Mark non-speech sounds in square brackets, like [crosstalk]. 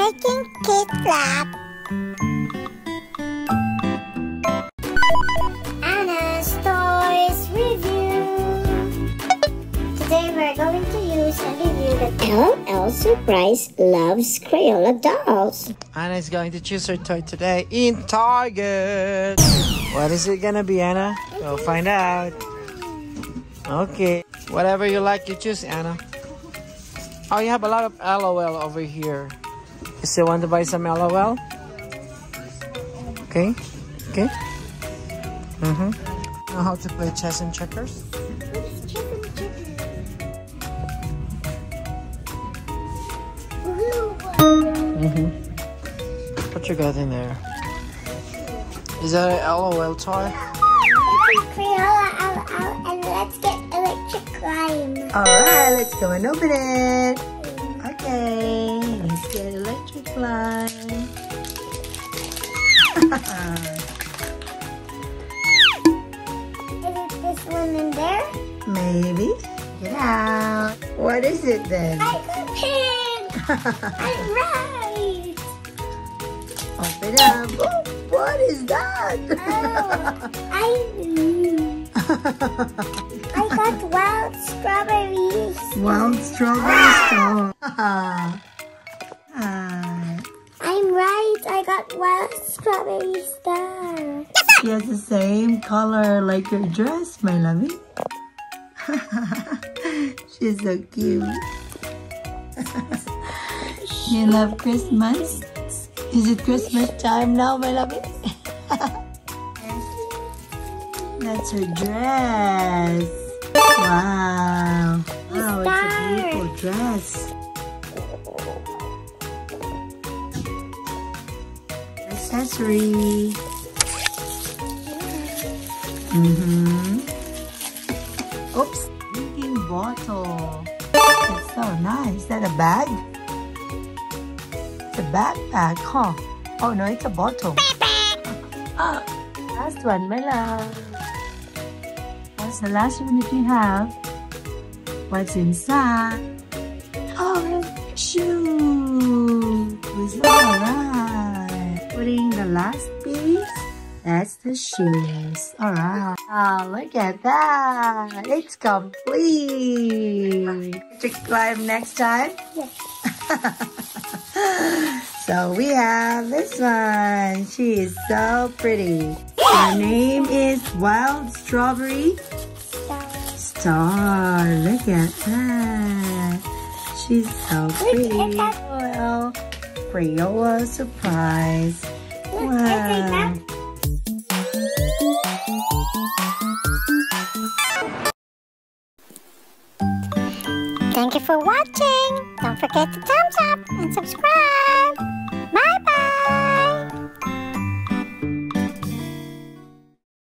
Amazing Kids Lab. Ana's Toys Review. Today we're going to use and review the LOL Surprise Loves Crayola Dolls. Ana is going to choose her toy today in Target. What is it gonna be, Ana? We'll find out. Okay. Whatever you like, you choose, Ana. Oh, you have a lot of LOL over here. You still want to buy some LOL? Okay. Okay. Mm-hmm. Know how to play chess and checkers? Mm-hmm. What you got in there? Is that an LOL toy? And let's get electric. Alright, let's go and open it. Okay, let's get line. Is it this one in there? Maybe. Get out. What is it then? I got pink! [laughs] I'm right! Open up. Oh, what is that? Oh, I, [laughs] I got wild strawberries. Wild. Ah. [laughs] I'm right. I got wild strawberry star. She has the same color like your dress, my lovey. [laughs] She's so cute. [laughs] you love Christmas? Is it Christmas time now, my lovey? [laughs] That's her dress. Wow. Wow, it's a beautiful dress. Accessory. Mm-hmm. Oops. Drinking bottle. It's so nice. Is that a bag? It's a backpack, huh? Oh no, it's a bottle. [laughs] Ah, last one, my love. What's the last one that you have? What's inside? Oh, shoes. That's the shoes. Alright. Oh, ah, look at that. It's complete. To climb next time? Yes. [laughs] so we have this one. She is so pretty. Her name is Wild Strawberry Star. Look at that. She's so pretty. Well, Crayola surprise. Look, I think Wow. Thank you for watching. Don't forget to thumbs up and subscribe.